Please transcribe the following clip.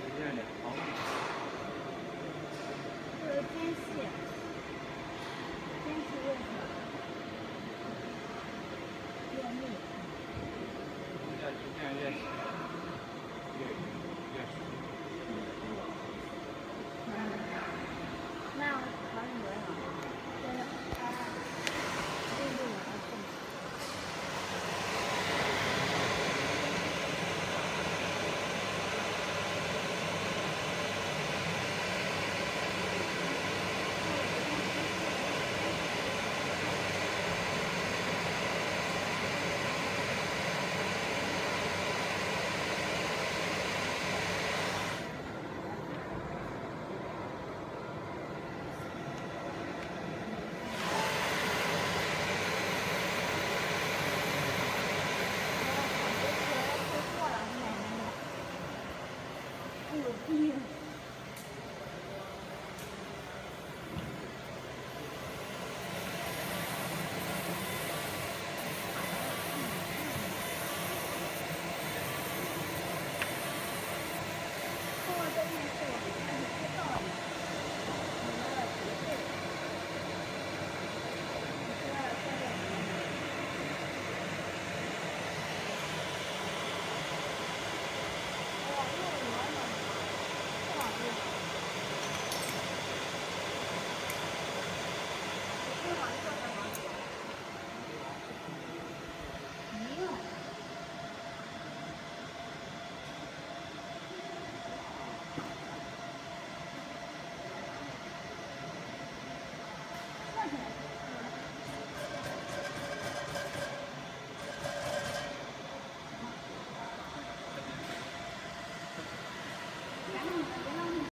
逐渐地，黄绿，有病